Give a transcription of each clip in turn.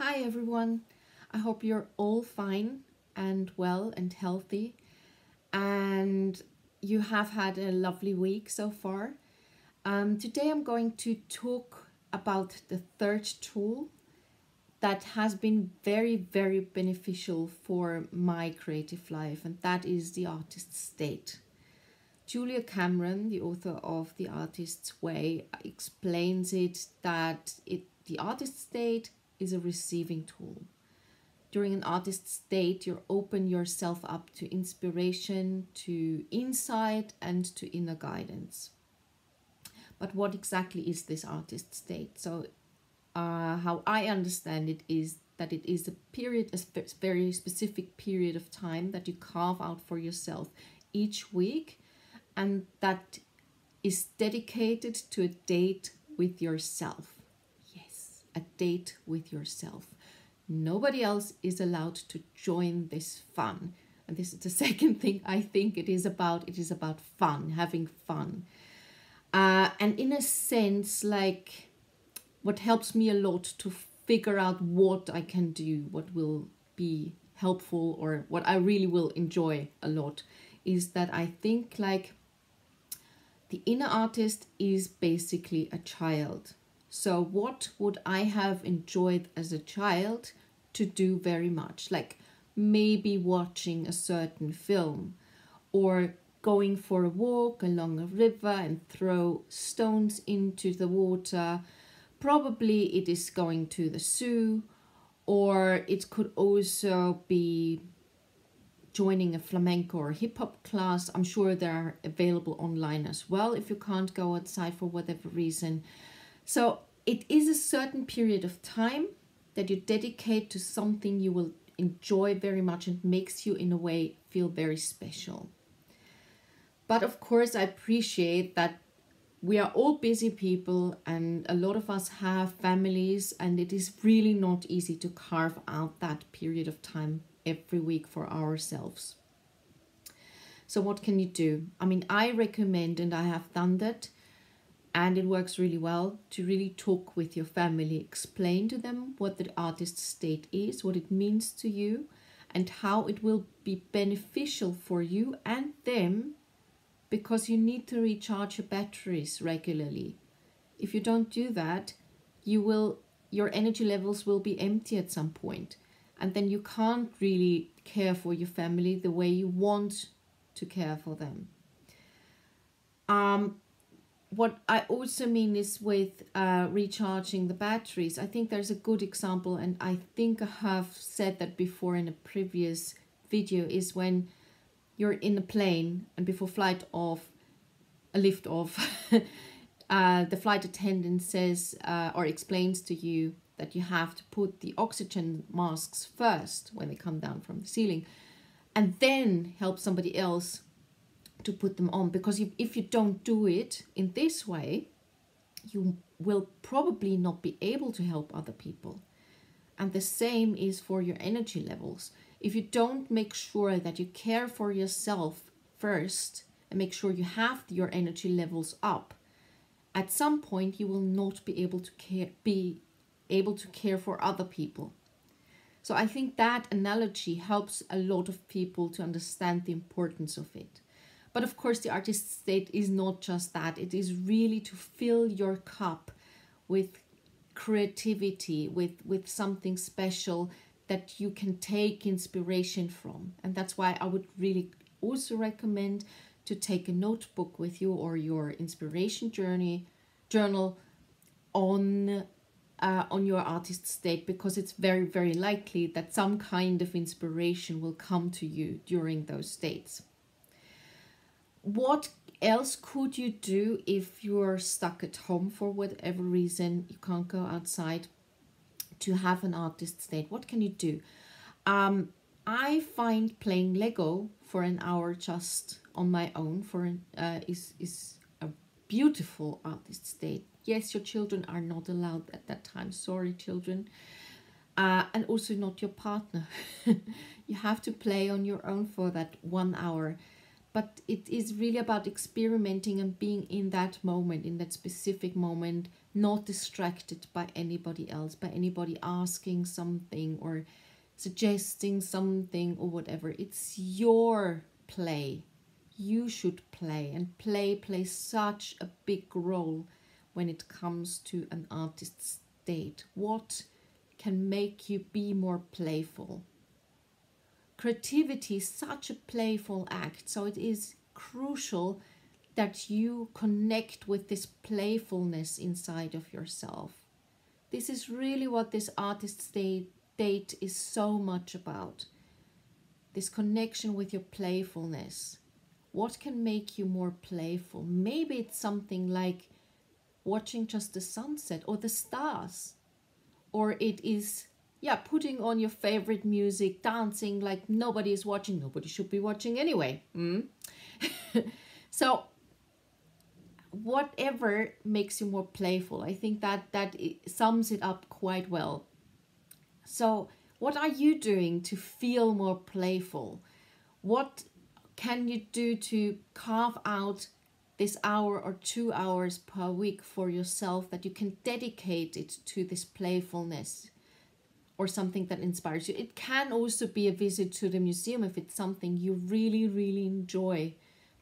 Hi everyone. I hope you're all fine and well and healthy and you have had a lovely week so far. Um, today I'm going to talk about the third tool that has been very, very beneficial for my creative life, and that is the artist's date. Julia Cameron, the author of The Artist's Way, explains it that it, the artist's date is a receiving tool. During an artist's date, you open yourself up to inspiration, to insight, and to inner guidance. But what exactly is this artist's date? So, uh, how I understand it is that it is a period, a very specific period of time that you carve out for yourself each week, and that is dedicated to a date with yourself a date with yourself. Nobody else is allowed to join this fun. And this is the second thing I think it is about. It is about fun, having fun. Uh, and in a sense, like what helps me a lot to figure out what I can do, what will be helpful, or what I really will enjoy a lot, is that I think like the inner artist is basically a child. So, what would I have enjoyed as a child to do very much? Like maybe watching a certain film or going for a walk along a river and throw stones into the water. Probably it is going to the zoo, or it could also be joining a flamenco or hip hop class. I'm sure they are available online as well if you can't go outside for whatever reason. So it is a certain period of time that you dedicate to something you will enjoy very much and makes you in a way feel very special. But of course, I appreciate that we are all busy people and a lot of us have families and it is really not easy to carve out that period of time every week for ourselves. So what can you do? I mean, I recommend and I have done that and it works really well to really talk with your family, explain to them what the artist's date is, what it means to you, and how it will be beneficial for you and them because you need to recharge your batteries regularly. If you don't do that, you will your energy levels will be empty at some point and then you can't really care for your family the way you want to care for them. Um, what I also mean is with uh, recharging the batteries. I think there's a good example, and I think I have said that before in a previous video, is when you're in a plane and before flight off, a lift off, uh, the flight attendant says uh, or explains to you that you have to put the oxygen masks first when they come down from the ceiling and then help somebody else to put them on because if, if you don't do it in this way, you will probably not be able to help other people. And the same is for your energy levels. If you don't make sure that you care for yourself first and make sure you have your energy levels up, at some point you will not be able to care be able to care for other people. So I think that analogy helps a lot of people to understand the importance of it. But of course, the artist's date is not just that, it is really to fill your cup with creativity, with, with something special that you can take inspiration from. And that's why I would really also recommend to take a notebook with you or your inspiration journey journal on uh, on your artist state because it's very very likely that some kind of inspiration will come to you during those states what else could you do if you're stuck at home for whatever reason? You can't go outside to have an artist's date what can you do? Um, i find playing lego for an hour just on my own for an, uh, is is a beautiful artist's date yes your children are not allowed at that time. Sorry children. Uh, and also not your partner. You have to play on your own for that one hour but it is really about experimenting and being in that moment, in that specific moment, not distracted by anybody else, by anybody asking something or suggesting something or whatever. It's your play. You should play, and play plays such a big role when it comes to an artist's state. What can make you be more playful? Creativity is such a playful act, so it is crucial that you connect with this playfulness inside of yourself. This is really what this artist state date is so much about. This connection with your playfulness. What can make you more playful? Maybe it's something like watching just the sunset or the stars. Or it is yeah, putting on your favorite music, dancing like nobody is watching. Nobody should be watching anyway. Mm? so whatever makes you more playful, I think that that sums it up quite well. So what are you doing to feel more playful? What can you do to carve out this hour or two hours per week for yourself that you can dedicate it to this playfulness? Or something that inspires you. It can also be a visit to the museum if it's something you really, really enjoy.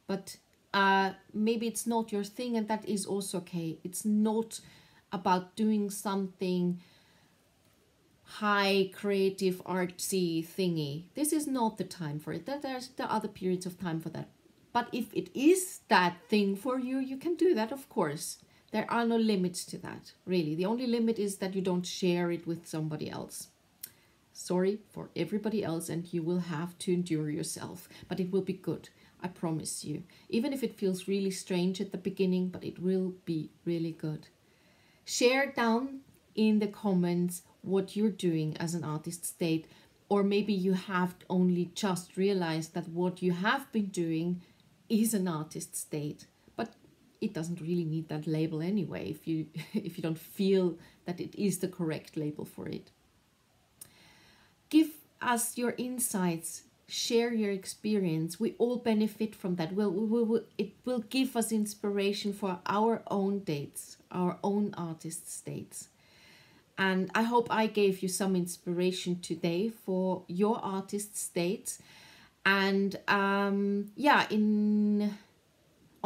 But uh, maybe it's not your thing, and that is also okay. It's not about doing something high creative artsy thingy this is not the time for it there's the other periods of time for that but if it is that thing for you you can do that of course there are no limits to that, really. The only limit is that you don't share it with somebody else. Sorry for everybody else, and you will have to endure yourself, but it will be good. I promise you. Even if it feels really strange at the beginning, but it will be really good. Share down in the comments what you're doing as an artist's date, or maybe you have only just realized that what you have been doing is an artist's date it doesn't really need that label anyway if you if you don't feel that it is the correct label for it. Give us your insights. Share your experience. We all benefit from that. Will we will it will give us inspiration for our own dates our own artists dates. And i hope i gave you some inspiration today for your artists dates. And um yeah in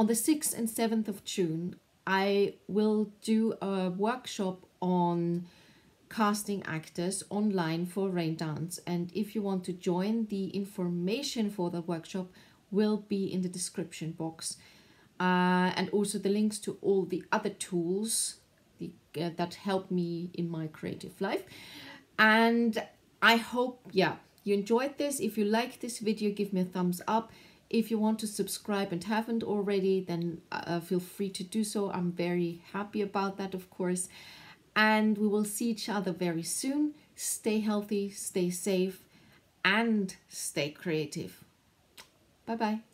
on the 6th and 7th of June, I will do a workshop on casting actors online for Raindance. And if you want to join the information for the workshop will be in the description box. Uh, and also the links to all the other tools the, uh, that help me in my creative life. And I hope yeah you enjoyed this. If you like this video give me a thumbs up if you want to subscribe and haven't already, then uh, feel free to do so. I'm very happy about that, of course. And we will see each other very soon. Stay healthy, stay safe, and stay creative. Bye bye.